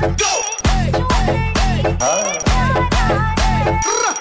Go! Hey, hey, hey. Hey, hey, hey.